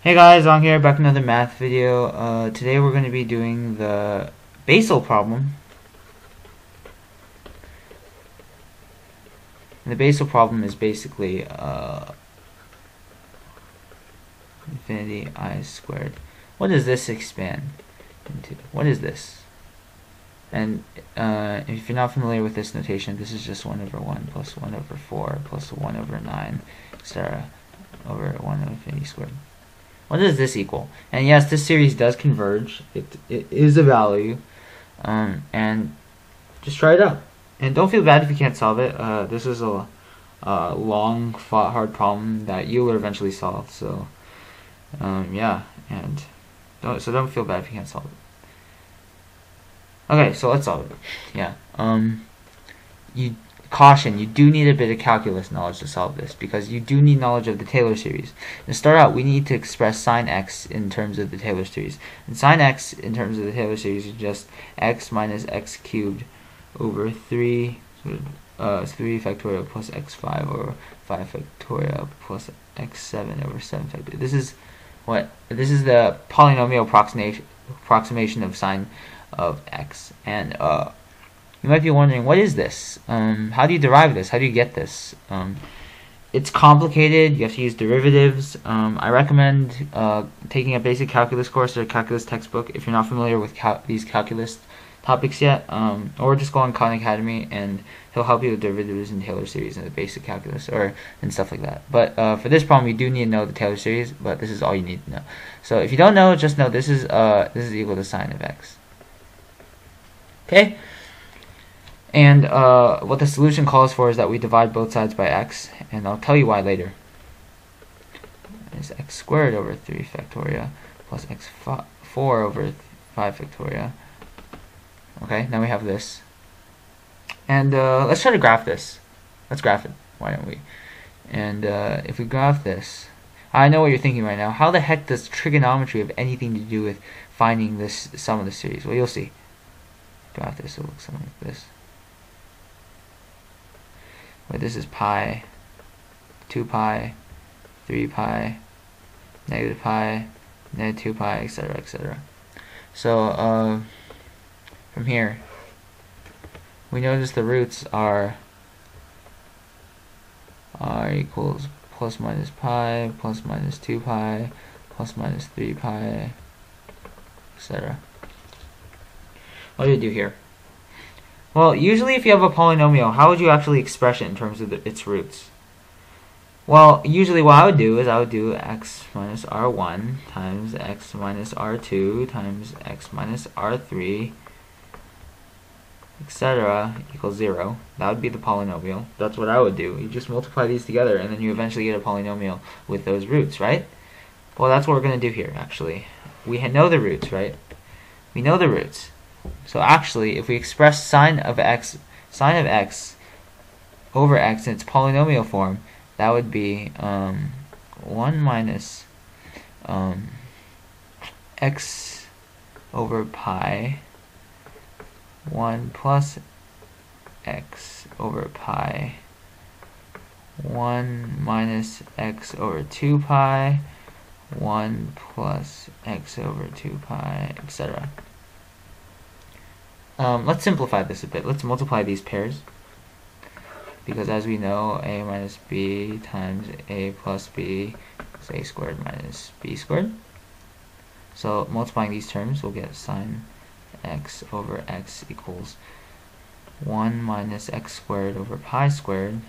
Hey guys, I'm here back another math video. Uh, today we're going to be doing the Basel problem. And the Basel problem is basically uh, infinity i squared. What does this expand into? What is this? And uh, if you're not familiar with this notation, this is just 1 over 1 plus 1 over 4 plus 1 over 9, etc. over 1 over infinity squared. What does this equal? And yes, this series does converge. It, it is a value. Um, and just try it out. And don't feel bad if you can't solve it. Uh, this is a, a long, fought, hard problem that you will eventually solve. So, um, yeah. And don't, so don't feel bad if you can't solve it. Okay, so let's solve it. Yeah. Um, you caution, you do need a bit of calculus knowledge to solve this because you do need knowledge of the Taylor series. To start out, we need to express sine x in terms of the Taylor series. And sine x in terms of the Taylor series is just x minus x cubed over 3, uh, 3 factorial plus x5 over 5 factorial plus x7 over 7 factorial. This is what this is the polynomial approximation approximation of sine of x. And uh, you might be wondering, what is this? Um, how do you derive this? How do you get this? Um, it's complicated. You have to use derivatives. Um, I recommend uh, taking a basic calculus course or a calculus textbook if you're not familiar with cal these calculus topics yet. Um, or just go on Khan Academy and he'll help you with derivatives and Taylor series and the basic calculus or and stuff like that. But uh, for this problem, you do need to know the Taylor series. But this is all you need to know. So if you don't know, just know this is uh, this is equal to sine of x. Okay. And uh, what the solution calls for is that we divide both sides by x, and I'll tell you why later. Is x squared over 3 factorial plus x 4 over 5 factorial. Okay, now we have this. And uh, let's try to graph this. Let's graph it. Why don't we? And uh, if we graph this, I know what you're thinking right now. How the heck does trigonometry have anything to do with finding this sum of the series? Well, you'll see. Graph this, it looks something like this where this is pi, 2 pi, 3 pi, negative pi, negative 2 pi, etc., etc. So, uh, from here, we notice the roots are r equals plus minus pi, plus minus 2 pi, plus minus 3 pi, etc. What do you do here? Well, usually if you have a polynomial, how would you actually express it in terms of the, its roots? Well, usually what I would do is I would do x minus r1 times x minus r2 times x minus r3 etc. equals 0. That would be the polynomial. That's what I would do. You just multiply these together and then you eventually get a polynomial with those roots, right? Well, that's what we're going to do here, actually. We know the roots, right? We know the roots. So actually, if we express sine of x, sine of x over x in its polynomial form, that would be um, 1 minus um, x over pi 1 plus x over pi 1 minus x over 2 pi 1 plus x over 2 pi etc. Um, let's simplify this a bit. Let's multiply these pairs. Because as we know, a minus b times a plus b is a squared minus b squared. So multiplying these terms, we'll get sine x over x equals 1 minus x squared over pi squared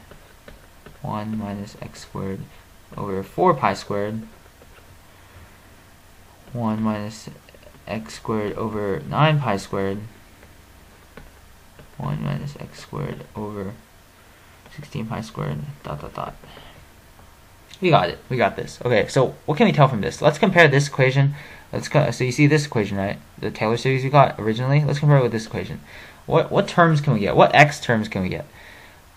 1 minus x squared over 4 pi squared 1 minus x squared over 9 pi squared 1 minus x squared over 16 pi squared dot dot dot. We got it. We got this. Okay, so what can we tell from this? Let's compare this equation. Let's so you see this equation, right? The Taylor series we got originally. Let's compare it with this equation. What what terms can we get? What x terms can we get?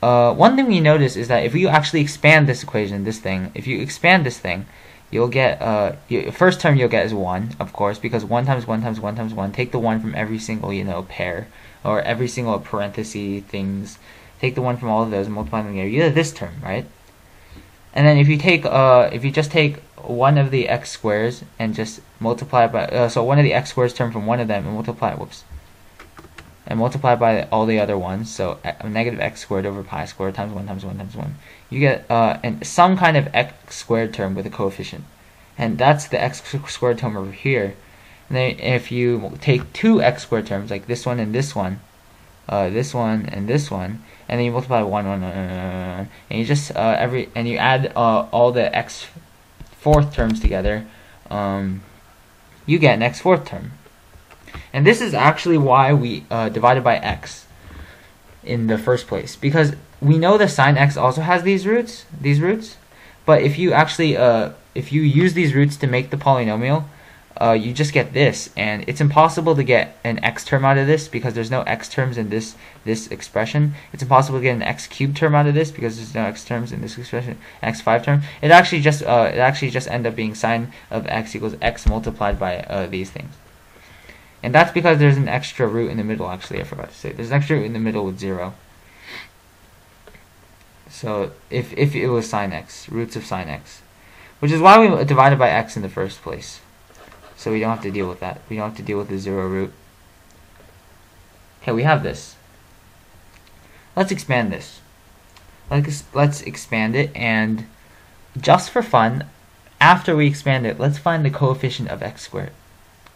Uh, one thing we notice is that if you actually expand this equation, this thing, if you expand this thing, you'll get uh you, first term you'll get is one, of course, because one times one times one times one. Take the one from every single you know pair or every single parenthesis things. Take the one from all of those and multiply them together. You get this term, right? And then if you take uh if you just take one of the x squares and just multiply by uh, so one of the x squares term from one of them and multiply whoops and multiply by all the other ones so negative x squared over pi squared times 1 times 1 times 1 you get uh, an, some kind of x squared term with a coefficient and that's the x squared term over here and then if you take two x squared terms like this one and this one uh, this one and this one and then you multiply one, one, one, and you just uh, every and you add uh, all the x fourth terms together, um, you get an x fourth term. And this is actually why we uh, divided by x in the first place. Because we know the sine x also has these roots, these roots. But if you actually, uh, if you use these roots to make the polynomial, uh, you just get this, and it's impossible to get an x term out of this because there's no x terms in this this expression. It's impossible to get an x cubed term out of this because there's no x terms in this expression, x5 term. It actually just uh, it actually just end up being sine of x equals x multiplied by uh, these things. And that's because there's an extra root in the middle, actually, I forgot to say. There's an extra root in the middle with 0. So if, if it was sine x, roots of sine x. Which is why we divided by x in the first place. So we don't have to deal with that. We don't have to deal with the zero root. Okay, we have this. Let's expand this. Let's, let's expand it, and just for fun, after we expand it, let's find the coefficient of x squared,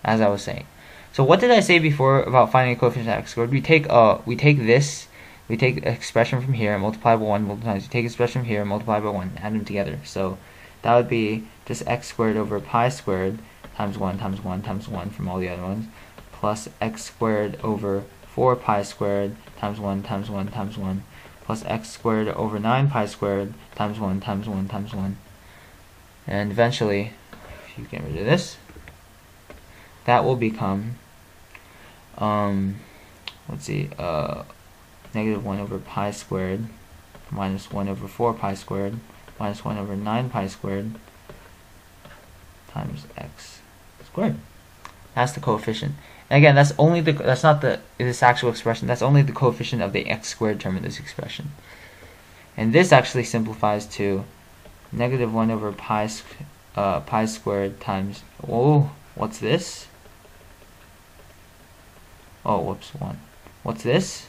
as I was saying. So what did I say before about finding a coefficient of x squared? We take uh we take this, we take expression from here, multiply by one multiple times. We take expression from here, multiply by one, add them together. So that would be just x squared over pi squared times 1 times 1 times 1 from all the other ones, plus x squared over 4 pi squared times 1 times 1 times 1, plus x squared over 9 pi squared times 1 times 1 times 1. And eventually, if you get rid of this, that will become, um, let's see, uh, negative 1 over pi squared minus 1 over 4 pi squared minus 1 over 9 pi squared times x squared. That's the coefficient. And again, that's only the that's not the this actual expression. That's only the coefficient of the x squared term in this expression. And this actually simplifies to negative one over pi uh, pi squared times. Oh, what's this? Oh, whoops, one. What's this?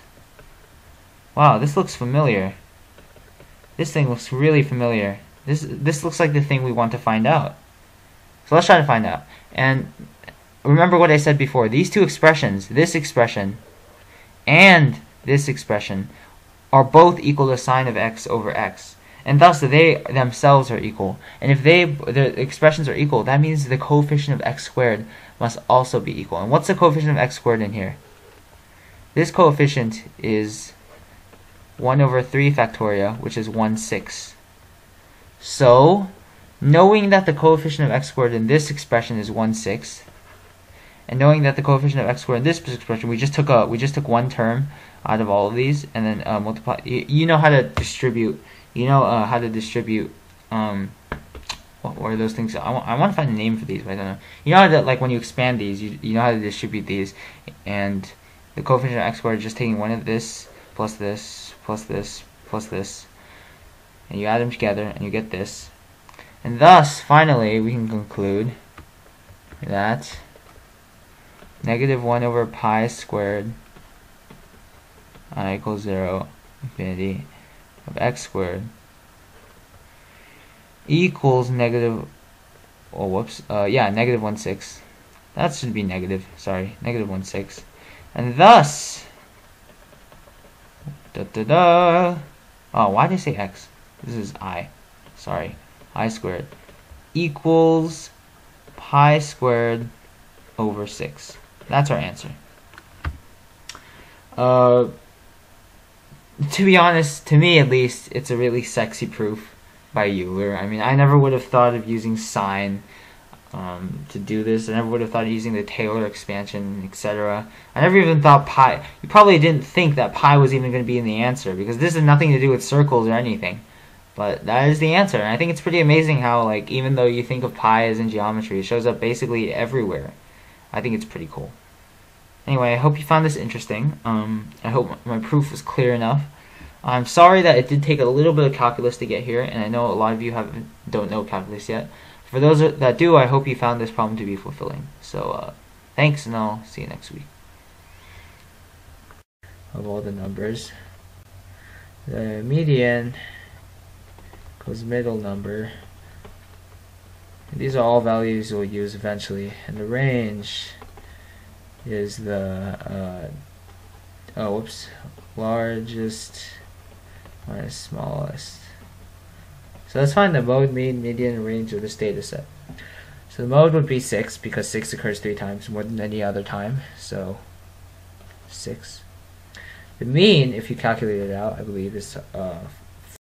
Wow, this looks familiar. This thing looks really familiar. This this looks like the thing we want to find out. So let's try to find out. And remember what I said before. These two expressions, this expression and this expression, are both equal to sine of x over x. And thus they themselves are equal. And if they the expressions are equal, that means the coefficient of x squared must also be equal. And what's the coefficient of x squared in here? This coefficient is 1 over 3 factorial, which is 1 6. So, knowing that the coefficient of x squared in this expression is 1 6 and knowing that the coefficient of x squared in this expression we just took a we just took one term out of all of these and then uh, multiply you, you, know how to distribute you know uh, how to distribute um what were those things? I, I want to find a name for these but I don't know. You know that like when you expand these you, you know how to distribute these and the coefficient of x squared is just taking one of this plus this plus this plus this and you add them together and you get this and thus, finally, we can conclude that negative 1 over pi squared i equals 0 infinity of x squared equals negative oh whoops uh, yeah negative 1 6 that should be negative sorry negative 1 6 and thus da da da. Oh why did I say x? This is i. Sorry i squared equals pi squared over 6. That's our answer. Uh, to be honest, to me at least, it's a really sexy proof by Euler. I mean, I never would have thought of using sine um, to do this. I never would have thought of using the Taylor expansion, etc. I never even thought pi. You probably didn't think that pi was even going to be in the answer because this has nothing to do with circles or anything. But that is the answer. And I think it's pretty amazing how, like, even though you think of pi as in geometry, it shows up basically everywhere. I think it's pretty cool. Anyway, I hope you found this interesting. Um, I hope my proof was clear enough. I'm sorry that it did take a little bit of calculus to get here, and I know a lot of you have don't know calculus yet. For those that do, I hope you found this problem to be fulfilling. So, uh, thanks, and I'll see you next week. Of all the numbers, the median goes middle number. These are all values we'll use eventually, and the range is the uh, oh whoops largest minus smallest. So let's find the mode, mean, median, and range of this data set. So the mode would be 6 because 6 occurs 3 times more than any other time. So 6. The mean, if you calculate it out, I believe is uh,